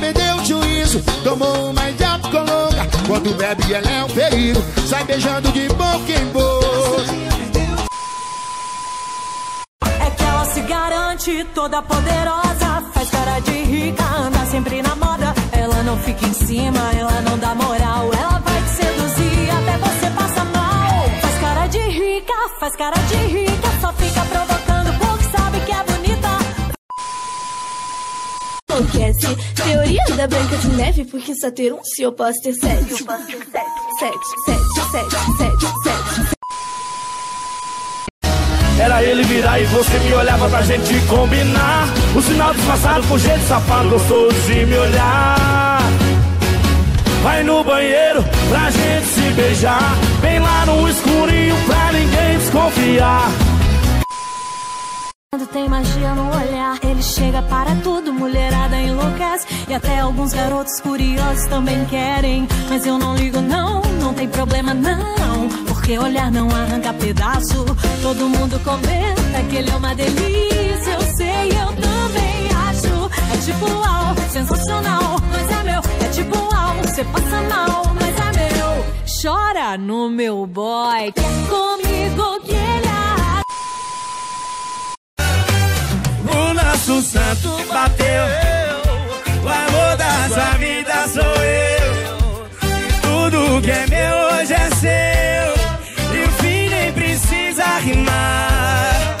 perdeu o juízo, tomou uma idiota colonga. Quando bebe, ela é um perigo, sai beijando de boca em boca. É que ela se garante toda poderosa. Faz cara de rica, anda sempre na moda. Ela não fica em cima, ela não dá moral. Ela vai te seduzir até você passa mal. Faz cara de rica, faz cara de rica. Teoria da Branca de Neve, porque só ter um se eu posso ter sete. Sete, sete, sete, sete, sete. Era ele virar e você me olhava pra gente combinar. O sinal disfarçado com jeito safado, gostoso de me olhar. Vai no banheiro pra gente se beijar. Bem lá no escurinho pra ninguém desconfiar. Quando tem magia no olhar, ele chega para tudo, mulherada E até alguns garotos curiosos também querem. Mas eu não ligo, não, não tem problema, não. Porque olhar não arranca pedaço. Todo mundo comenta que ele é uma delícia. Eu sei, eu também acho. É tipo uau, sensacional, mas é meu. É tipo uau, você passa mal, mas é meu. Chora no meu boy, que é comigo que ele é. O nosso santo bateu. O amor da sua vida sou eu. Tudo que é meu hoje é seu. E o fim nem precisa rimar.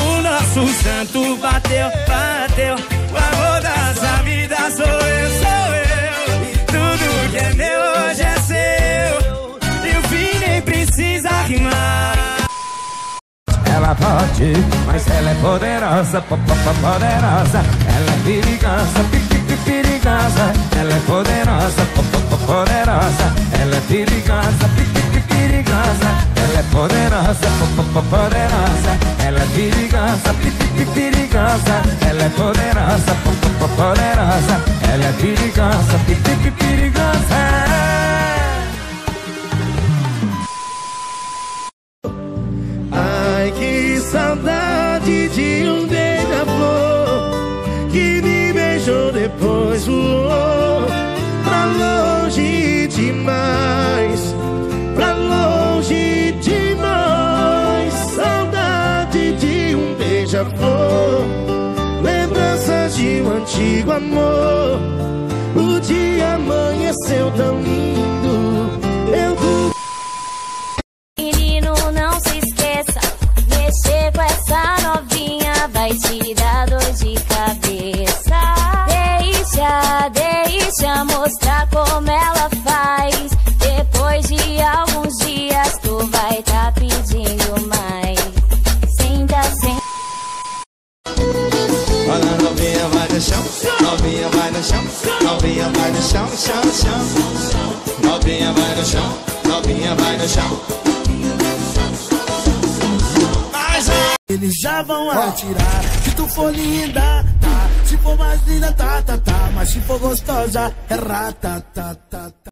O nosso santo bateu, bateu. O amor da sua vida sou eu, sou eu. Tudo que é meu hoje é seu. E o fim nem precisa rimar. Ela pode, mas ela é poderosa, po- po- po- poderosa. Ela é perigosa. Poderosa, po- po- po- poderosa. Ela é perigosa, pi- pi- perigosa. Ela é poderosa, po- po- po- poderosa. Ela é perigosa, pi- pi- perigosa. Ai, que saudade beija-flor, lembranças de um antigo amor. O dia amanheceu tão lindo, eu dormi. Menino, não se esqueça. Mexer com essa novinha vai te dar dor de cabeça. Deixa, deixa mostrar no chão, novinha vai no chão, novinha vai no chão, chão, chão. Novinha vai no chão, novinha vai no chão. Eles já vão atirar. Se tu for linda, tá. Se for mais linda, tá, tá, tá. Mas se for gostosa, é rata, tá, tá, tá.